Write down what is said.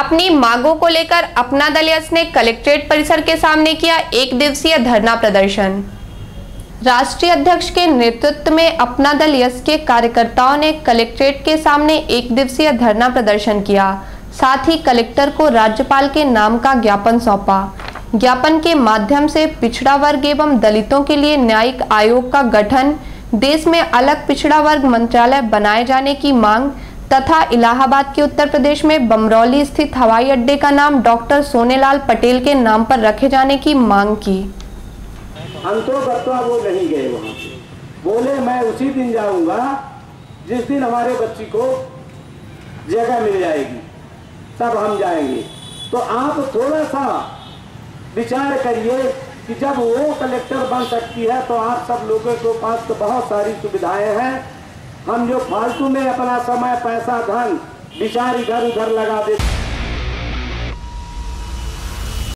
अपनी मांगों को लेकर अपना दल यस ने कलेक्ट्रेट परिसर के सामने किया एक दिवसीय धरना प्रदर्शन। राष्ट्रीय अध्यक्ष के नेतृत्व में अपना दल यस के कार्यकर्ताओं ने कलेक्ट्रेट के सामने एक दिवसीय धरना प्रदर्शन किया। साथ ही कलेक्टर को राज्यपाल के नाम का ज्ञापन सौंपा। ज्ञापन के माध्यम से पिछड़ा वर्ग एवं दलितों के लिए न्यायिक आयोग का गठन, देश में अलग पिछड़ा वर्ग मंत्रालय बनाए जाने की मांग तथा इलाहाबाद के उत्तर प्रदेश में बमरौली स्थित हवाई अड्डे का नाम डॉक्टर सोनेलाल पटेल के नाम पर रखे जाने की मांग की। अंतोगत्वा वो नहीं गए बोले, मैं उसी दिन जाऊँगा जिस दिन हमारे बच्ची को जगह मिल जाएगी। तब हम जाएँगे। तो आप थोड़ा सा विचार करिए कि जब वो कलेक्टर बन सकती है तो आप सब लोगों के पास तो बहुत सारी सुविधाएँ हैं। हम जो फालतू में अपना समय पैसा धन विचार इधर उधर लगा देते।